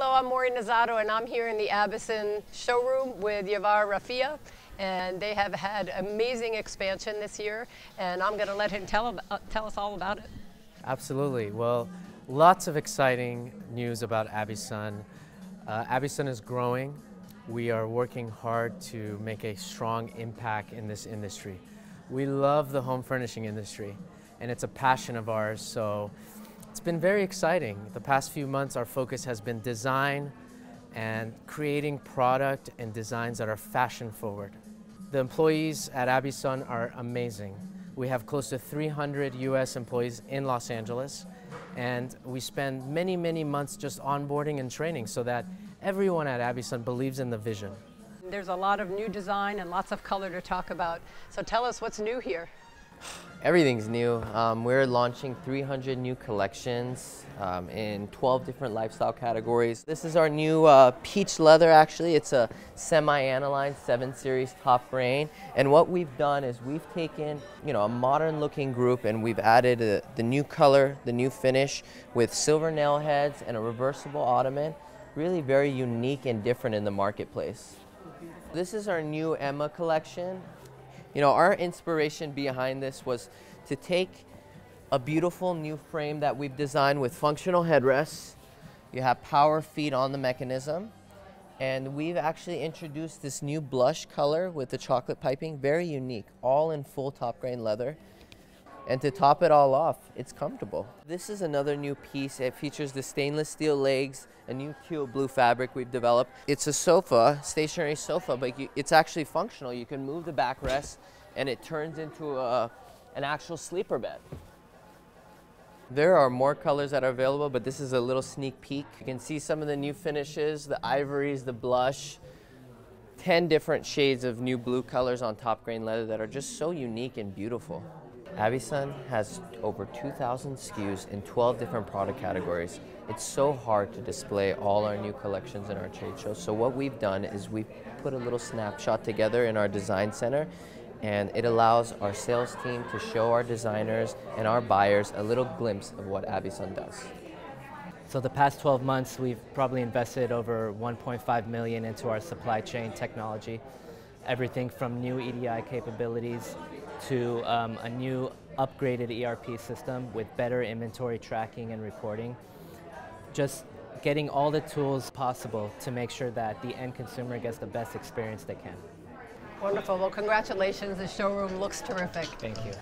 Hello, I'm Maureen Nazzato, and I'm here in the Abbyson showroom with Yavar Rafieha. And they have had amazing expansion this year, and I'm going to let him tell, uh, tell us all about it. Absolutely. Well, lots of exciting news about Abbyson. Uh, Abbyson is growing. We are working hard to make a strong impact in this industry. We love the home furnishing industry, and it's a passion of ours. So it's been very exciting. The past few months, our focus has been design and creating product and designs that are fashion forward. The employees at Abbyson are amazing. We have close to 300 US employees in Los Angeles, and we spend many, many months just onboarding and training so that everyone at Abbyson believes in the vision. There's a lot of new design and lots of color to talk about. So tell us what's new here. Everything's new. Um, we're launching 300 new collections um, in 12 different lifestyle categories. This is our new uh, peach leather actually. It's a semi-aniline 7 series top grain. And what we've done is we've taken you know, a modern looking group and we've added a, the new color, the new finish with silver nail heads and a reversible ottoman. Really very unique and different in the marketplace. This is our new Emma collection. You know, our inspiration behind this was to take a beautiful new frame that we've designed with functional headrests. You have power feet on the mechanism. And we've actually introduced this new blush color with the chocolate piping, very unique, all in full top grain leather. And to top it all off, it's comfortable. This is another new piece. It features the stainless steel legs, a new teal blue fabric we've developed. It's a sofa, stationary sofa, but you, it's actually functional. You can move the backrest and it turns into a, an actual sleeper bed. There are more colors that are available, but this is a little sneak peek. You can see some of the new finishes, the ivories, the blush, 10 different shades of new blue colors on top grain leather that are just so unique and beautiful. Abbyson has over 2,000 SKUs in 12 different product categories. It's so hard to display all our new collections in our trade show. So what we've done is we've put a little snapshot together in our design center and it allows our sales team to show our designers and our buyers a little glimpse of what Abbyson does. So the past 12 months, we've probably invested over 1.5 million into our supply chain technology. Everything from new EDI capabilities to um, a new upgraded ERP system with better inventory tracking and reporting. Just getting all the tools possible to make sure that the end consumer gets the best experience they can. Wonderful. Well, congratulations. The showroom looks terrific. Thank you.